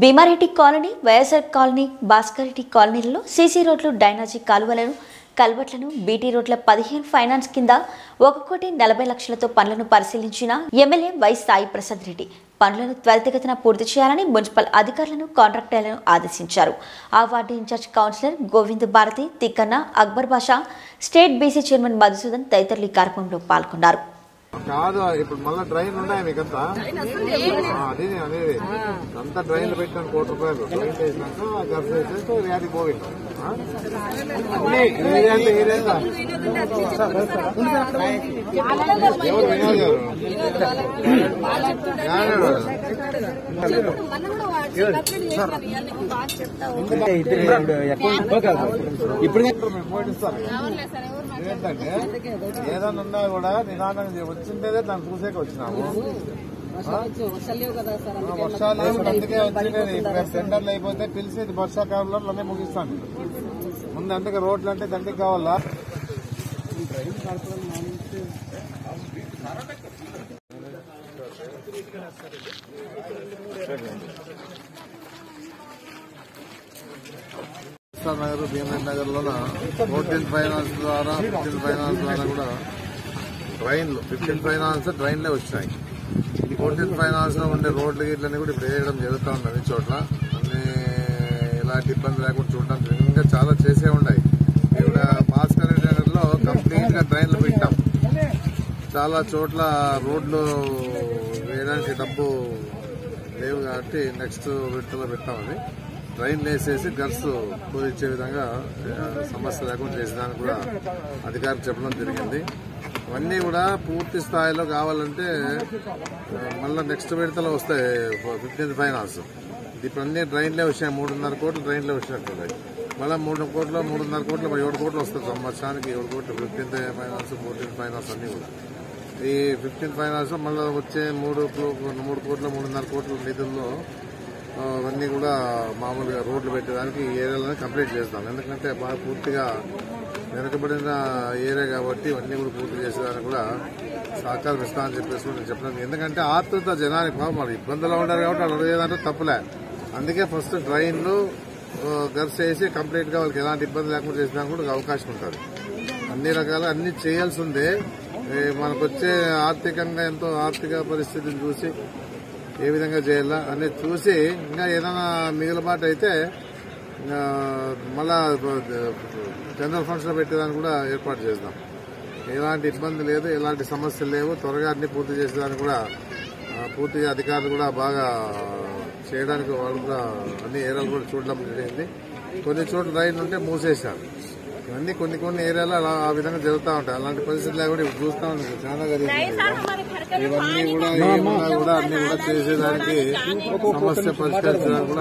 Bhimareddy colony YSR colony Bhaskar Reddy కాలనీలలో CC రోడ్లు డైనాజీ కాలువలను కల్వట్లను BT రోడ్ల పదిహేను ఫైనాన్స్ కింద ఒక కోటి నలభై లక్షలతో పనులను పరిశీలించిన ఎమ్మెల్యే వై సాయి ప్రసాద్ రెడ్డి. పనులను త్వరితగతిన పూర్తి చేయాలని మున్సిపల్ అధికారులను కాంట్రాక్టర్లను ఆదేశించారు. ఆ ward in-charge councillor Govind Bharati Tikkanna Akbar Basha state BC chairman Madhusudan తదితరులు ఈ కార్యక్రమంలో పాల్గొన్నారు. కాదు ఇప్పుడు మళ్ళీ డ్రైన్ ఉన్నాయి మీకంతా. అది నేను అనేది అంతా డ్రైన్లు పెట్టాను కోటి రూపాయలు. డ్రైన్ చేసినాక ఖర్చు చేస్తే వ్యాధి ఎవరు వినోద్ గారు? జ్ఞానుడు. ఇప్పుడు ఏంటంటే ఏదన్నా ఉన్నా కూడా నిదానంగా వచ్చిందేదే దాన్ని చూసేక వచ్చినాము వర్షాలు అందుకే వచ్చినది ఇప్పుడు టెండర్లు అయిపోతే పిలిచి ఇది వర్షాకాలంలో అన్నీ ముగిస్తాను. ముందు అందుకే రోడ్లు అంటే దండికి కావాలా? నగర్ భీమన్ నగర్ లోన ఫోర్టీన్ ఫైనాన్స్ ద్వారా ఫిఫ్టీన్ ఫైనాన్స్ ద్వారా కూడా ట్రైన్లు ఫిఫ్టీన్ ఫైనాన్స్ ట్రైన్లే వచ్చినాయి. ఫోర్టీన్ ఫైనాన్స్లో ఉండే రోడ్లు గిట్లని కూడా ఇప్పుడు వేయడం జరుగుతూ ఉంది అన్ని చోట్ల. అన్ని ఎలాంటి ఇబ్బంది లేకుండా చూడడానికి ఇంకా చాలా చేసే ఉన్నాయి. ఇక్కడ భాస్కర్ నగర్లో కంప్లీట్గా ట్రైన్లు పెట్టాం. చాలా చోట్ల రోడ్లు వేయడానికి డబ్బు లేవు కాబట్టి నెక్స్ట్ విడతలో పెట్టామని ట్రైన్ వేసేసి గర్స్ పూరించే విధంగా సమస్య లేకుండా చేసేదానికి కూడా అధికారులు చెప్పడం జరిగింది. ఇవన్నీ కూడా పూర్తి స్థాయిలో కావాలంటే మళ్ళీ నెక్స్ట్ విడతలో వస్తాయి ఫిఫ్టీన్త్ ఫైనాన్స్ ఇప్పుడు అన్ని ట్రైన్లే వచ్చాయి మూడున్నర కోట్లు డ్రైన్లే వచ్చినట్టున్నాయి మళ్ళీ మూడు కోట్లు మూడున్నర కోట్లు ఏడు కోట్లు వస్తుంది సంవత్సరానికి. ఏడు కోట్లు ఫిఫ్టీన్త్ ఫైనాన్స్ ఫోర్టీన్త్ ఫైనాన్స్ అన్నీ కూడా. ఈ ఫిఫ్టీన్ ఫైనాన్స్ మళ్ళీ వచ్చే మూడు మూడు కోట్ల మూడున్నర కోట్ల నిధుల్లో అవన్నీ కూడా మామూలుగా రోడ్లు పెట్టడానికి ఈ ఏరియాలోనే కంప్లీట్ చేస్తాం. ఎందుకంటే బాగా పూర్తిగా వెనుకబడిన ఏరియా కాబట్టి ఇవన్నీ కూడా పూర్తి చేసేదానికి కూడా సహకారం ఇస్తామని చెప్పేసి నేను చెప్పినాను ఎందుకంటే ఆతృత జనానికి బాగా మరి ఇబ్బందులు ఉన్నారు కాబట్టి వాళ్ళు అడిగేదంటే తప్పులే. అందుకే ఫస్ట్ ట్రైన్లు గర్స్ వేసి కంప్లీట్గా వాళ్ళకి ఎలాంటి ఇబ్బంది లేకుండా చేసేదానికి కూడా అవకాశం ఉంటుంది. అన్ని రకాల అన్ని చేయాల్సి ఉంది. మనకు వచ్చే ఆర్థికంగా ఎంతో ఆర్థిక పరిస్థితిని చూసి ఏ విధంగా చేయాలా అనేది చూసి ఇంకా ఏదైనా మిగిలిబాటు అయితే మళ్ళా జనరల్ ఫండ్స్లో పెట్టేదాన్ని కూడా ఏర్పాటు చేద్దాం. ఎలాంటి ఇబ్బంది లేదు ఎలాంటి సమస్యలు లేవు త్వరగా అన్ని పూర్తి చేసేదానికి కూడా పూర్తిగా అధికారులు కూడా బాగా చేయడానికి వాళ్ళు కూడా అన్ని ఏరియాలు కూడా చూడడం జరిగింది. కొన్ని చోట్ల రైళ్ళు ఉంటే మూసేశారు. ఇవన్నీ కొన్ని కొన్ని ఏరియాలో అలా ఆ విధంగా జరుగుతూ ఉంటాయి. అలాంటి పరిస్థితులు లేకుండా ఇప్పుడు చూస్తా ఉన్నాం. చాలా ఇవన్నీ కూడా కూడా అన్ని కూడా చేసేదానికి సమస్య పరిష్కరించడానికి కూడా